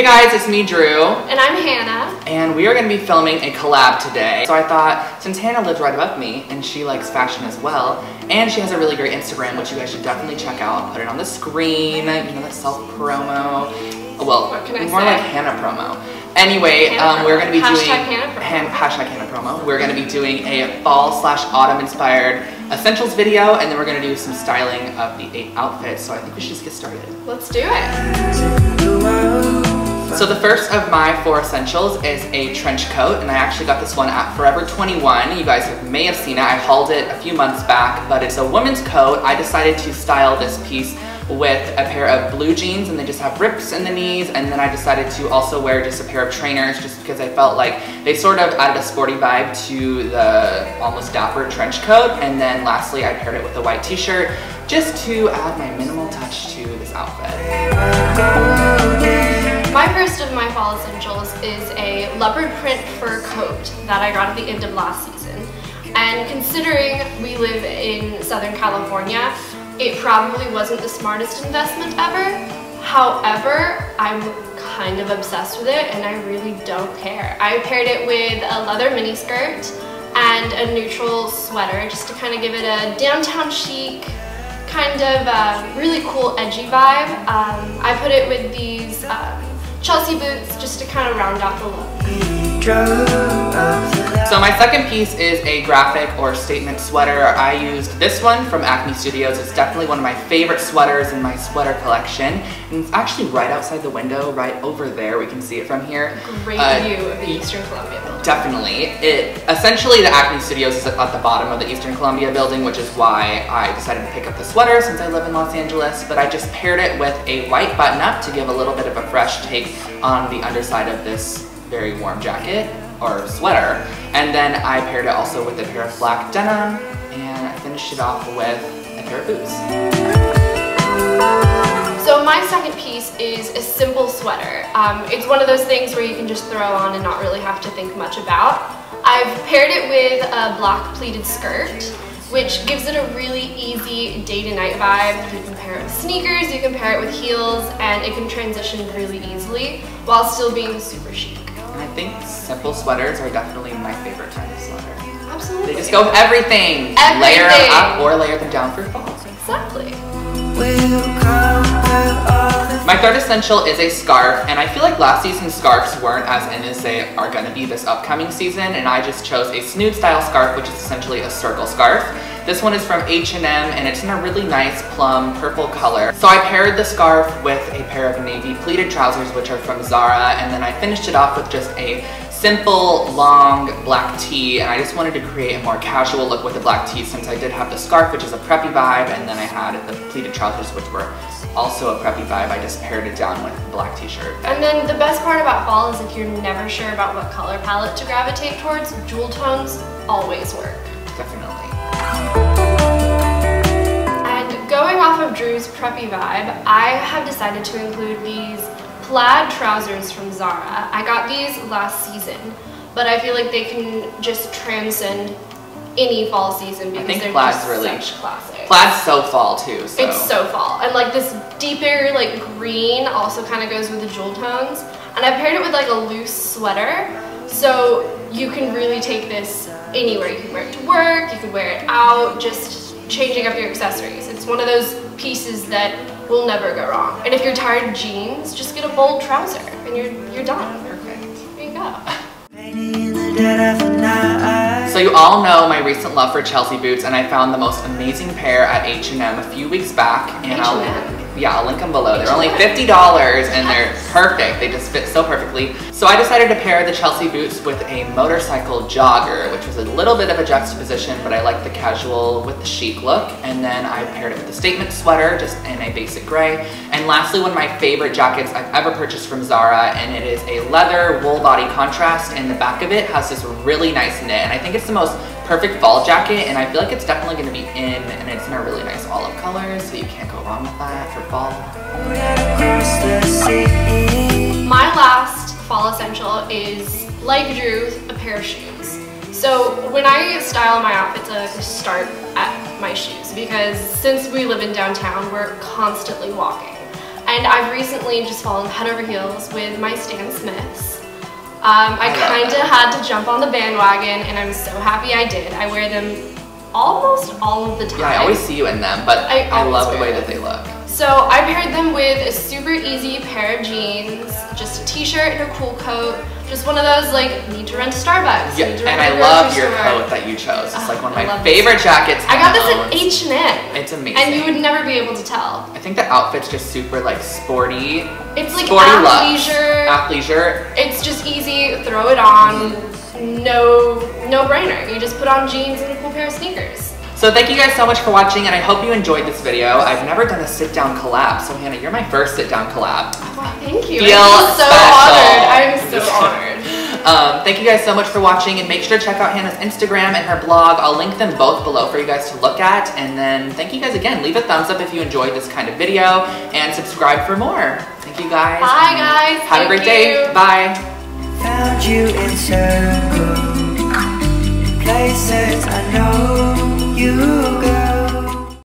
Hey guys, it's me, Drew. And I'm Hannah. And we are going to be filming a collab today. So I thought, since Hannah lives right above me, and she likes fashion as well, and she has a really great Instagram, which you guys should definitely check out. I'll put it on the screen, you know, that self-promo. Well, what can I more say? like Hannah promo. Anyway, Hannah um, we're going to be hashtag doing Hannah promo. Han, hashtag Hannah promo. We're going to be doing a fall slash autumn inspired essentials video, and then we're going to do some styling of the eight outfits. So I think we should just get started. Let's do it. So the first of my four essentials is a trench coat, and I actually got this one at Forever 21. You guys may have seen it. I hauled it a few months back, but it's a woman's coat. I decided to style this piece with a pair of blue jeans and they just have rips in the knees and then I decided to also wear just a pair of trainers just because I felt like they sort of added a sporty vibe to the almost dapper trench coat and then lastly I paired it with a white t-shirt just to add my minimal touch to this outfit. My first of my fall essentials is a leopard print fur coat that I got at the end of last season. And considering we live in Southern California, it probably wasn't the smartest investment ever. However, I'm kind of obsessed with it and I really don't care. I paired it with a leather mini skirt and a neutral sweater just to kind of give it a downtown chic, kind of uh, really cool edgy vibe. Um, I put it with these um, Chelsea boots just to kind of round out the look. Mm. So my second piece is a graphic or statement sweater. I used this one from Acne Studios. It's definitely one of my favorite sweaters in my sweater collection. And it's actually right outside the window, right over there. We can see it from here. Great Uh, view of the Eastern Columbia building. Definitely. It essentially the Acne Studios is at the bottom of the Eastern Columbia building, which is why I decided to pick up the sweater since I live in Los Angeles. But I just paired it with a white button up to give a little bit of a fresh take on the underside of this very warm jacket or sweater. And then I paired it also with a pair of black denim and I finished it off with a pair of boots. So my second piece is a simple sweater. Um, it's one of those things where you can just throw on and not really have to think much about. I've paired it with a black pleated skirt, which gives it a really easy day to night vibe. You can pair it with sneakers, you can pair it with heels, and it can transition really easily while still being super chic. And I think simple sweaters are definitely my favorite kind of sweater. Absolutely. They just go with everything. everything. Layer them up or layer them down for fall. Exactly. My third essential is a scarf, and I feel like last season's scarves weren't as in as they are gonna be this upcoming season, and I just chose a snood style scarf, which is essentially a circle scarf. This one is from H&M, and it's in a really nice plum purple color. So I paired the scarf with a pair of navy pleated trousers, which are from Zara, and then I finished it off with just a simple, long black tee, and I just wanted to create a more casual look with the black tee since I did have the scarf, which is a preppy vibe, and then I had the pleated trousers, which were also a preppy vibe. I just paired it down with the black t-shirt. And then the best part about fall is if you're never sure about what color palette to gravitate towards, jewel tones always work. Preppy vibe, I have decided to include these plaid trousers from Zara. I got these last season, but I feel like they can just transcend any fall season because think they're plaid's just really- such classics. Plaid's so fall too, so. It's so fall. And like this deeper like green also kind of goes with the jewel tones. And I paired it with like a loose sweater. So you can really take this anywhere. You can wear it to work, you can wear it out, just changing up your accessories. It's one of those pieces that will never go wrong. And if you're tired of jeans, just get a bold trouser and you're you're done. Perfect. There you go. So you all know my recent love for Chelsea boots, and I found the most amazing pair at H&M a few weeks back. Um, and I'll? Yeah, I'll link them below. They're only H&M. $50 and they're perfect. They just fit so perfectly. So I decided to pair the Chelsea boots with a motorcycle jogger, which was a little bit of a juxtaposition, but I like the casual with the chic look. And then I paired it with a statement sweater, just in a basic gray. And lastly, one of my favorite jackets I've ever purchased from Zara, and it is a leather wool body contrast, and the back of it has this really nice knit, and I think it's the most perfect fall jacket, and I feel like it's definitely gonna be in, and it's in a really nice olive color, so you can't go wrong with that for fall. My last fall essential is, like Drew's, a pair of shoes. So when I style my outfits, I like to start at my shoes because since we live in downtown, we're constantly walking. And I've recently just fallen head over heels with my Stan Smiths. Um, I, kind of had to jump on the bandwagon and I'm so happy I did. I wear them almost all of the time. Yeah, I always see you in them, but I I, love the way that they look. So I paired them with a super easy pair of jeans, just a t-shirt and a cool coat. Just one of those like need to run to Starbucks. Yeah, to and I love your store. coat that you chose. It's like one of ah, my love this. favorite jackets. I got this at. H&M. It's amazing. And you would never be able to tell. I think the outfit's just super like sporty. It's like sporty athleisure. Athleisure. It's just easy, throw it on. No, no brainer. You just put on jeans and a cool pair of sneakers. So thank you guys so much for watching, and I hope you enjoyed this video. I've never done a sit-down collab, so Hannah, you're my first sit-down collab. Wow, thank you. Feel I'm so special. honored. I'm so honored. Um, thank you guys so much for watching, and make sure to check out Hannah's Instagram and her blog. I'll link them both below for you guys to look at. And then thank you guys again. Leave a thumbs up if you enjoyed this kind of video, and subscribe for more. Thank you guys. Bye, and guys. Have a Thank great day. Bye. Found you in circles, places I know you